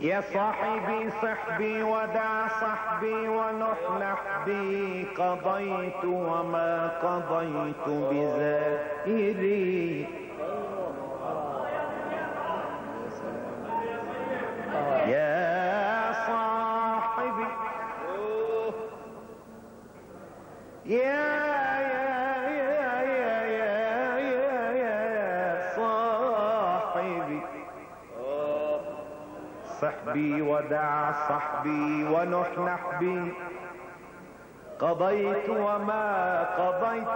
يا صاحبي صحبي ودع صحبي ونح نحبي قضيت وما قضيت بزائري. يا صاحبي. يا صحبي ودع صحبي ونح نحبي. قضيت وما قضيت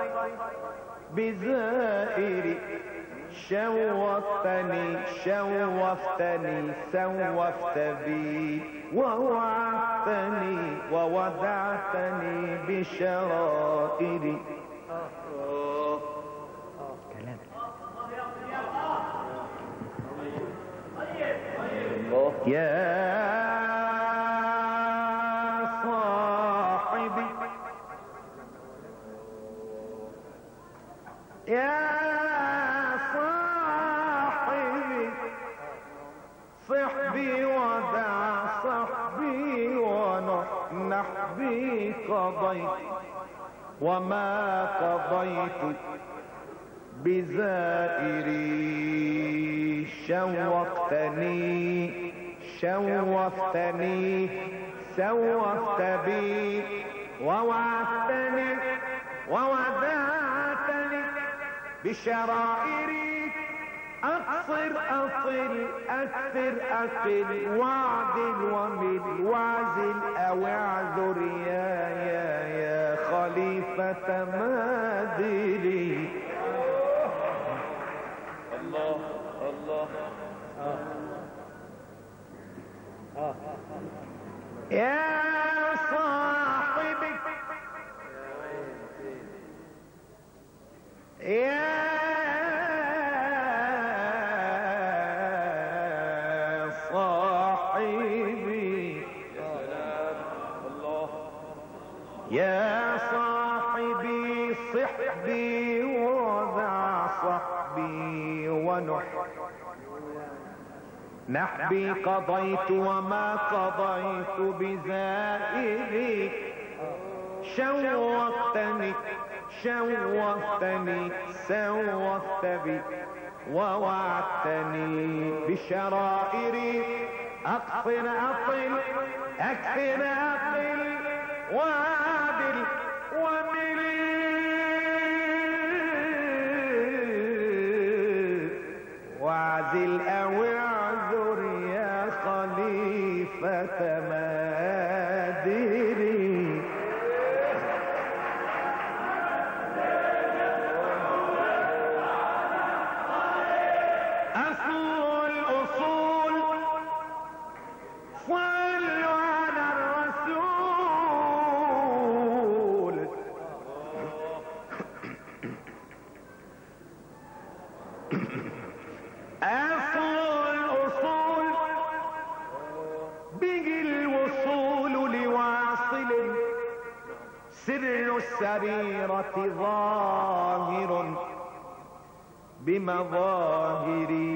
بزائري. شوفتني شوفتني سوفت بي ووعدتني وودعتني بشرائري. يا صاحبي. يا صاحبي صحبي ودع صحبي ونحبي قضيت. وما قضيت بزائري شوقتني شوفتني سوفت بي ووعدتني وودعتني بشرائري. أقصر أطل أكثر أقل واعدل ومل واعزل أو اعذر يا يا يا خليفة مادري يا صاحبي. يا نحبي قضيت وما قضيت بزائري. شوقتني شوقتني سوقت بي ووعدتني بشرائري. اقصر اطل أكثر اطل وعدل ظاهر بمظاهري.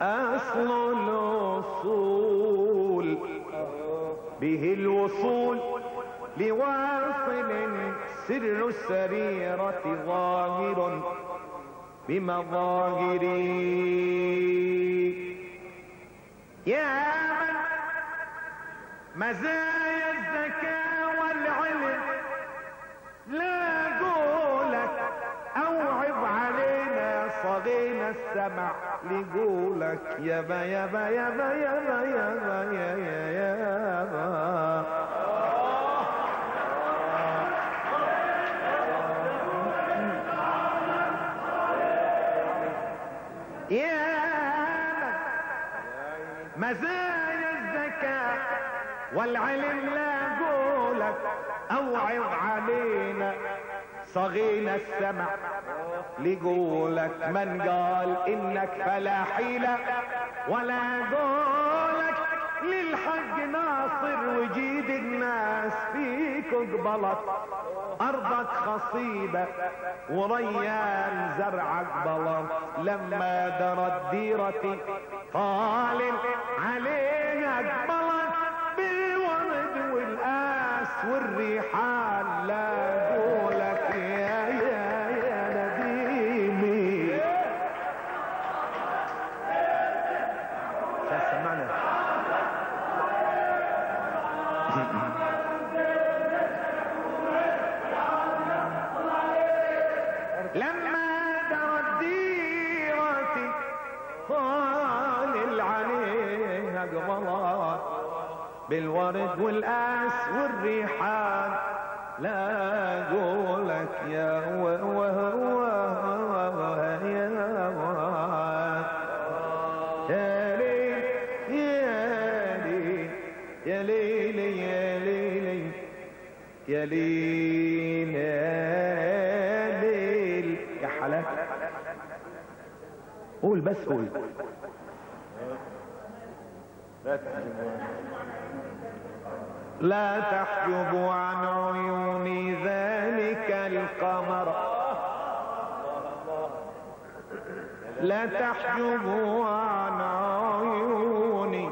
أصل الاصول به الوصول لواصل سر السريرة ظاهر بمظاهري. يا من مزايا الزكاة والعلم لا قولك أوعظ علينا صغينا السمع لقولك يابا يابا يابا يابا يابا يا يا يابا يا مزايا الزكاة والعلم لا قولك اوعظ علينا صغينا السمع لقولك من قال إنك فلا حيلة ولا قولك للحق ناصر وجيد الناس فيك قبلت أرضك خصيبة وريان زرعك بلط لما درت ديرتي طال عليها والريحان لا قولك يا يا يا نديمي. سمعنا. بالورد والآس والريحان. لا قولك يا و و و يا واد. يا ليل يا ليل يا ليل يا حلاك قول بس قول. لا تحجب عن عيوني ذلك القمر. لا تحجب عن عيوني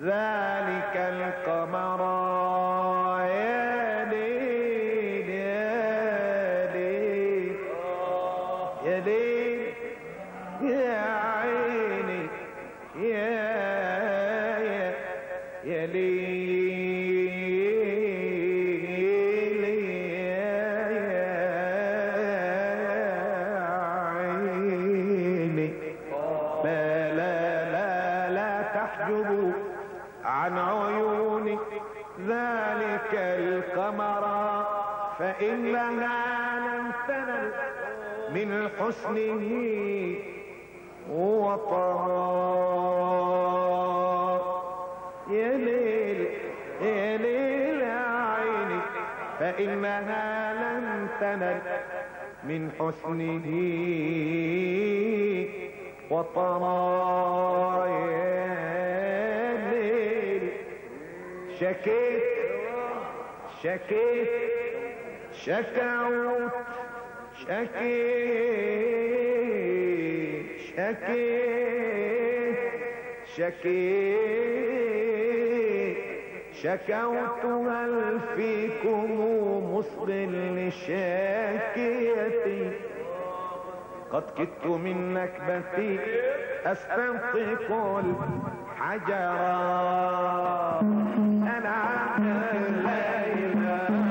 ذلك القمر. يا ليل يا ليل يا ليل يا عيني يا يا يا ليل حسنه وطرا يا ليل يا ليل يا عيني فإنها لم تنل من حسنه وطرا يا ليل شكيت شكيت شكوت شكيت شكيت شكيت شكوت هل فيكم مصغ لشاكيتي قد كدت من نكبتي استنطق الحجر أنا لا اله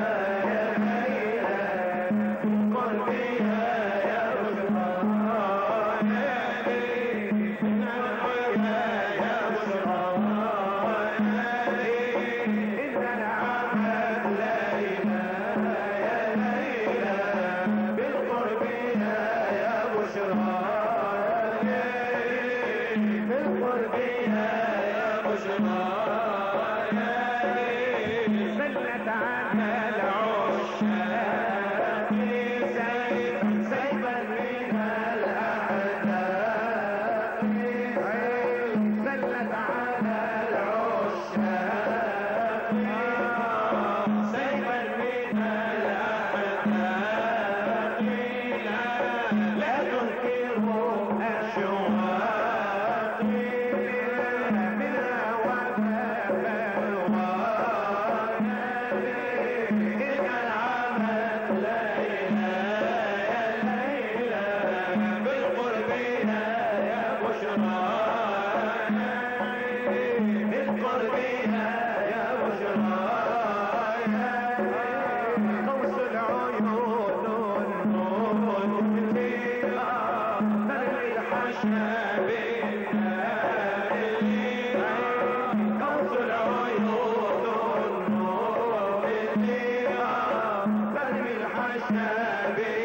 Mevlana.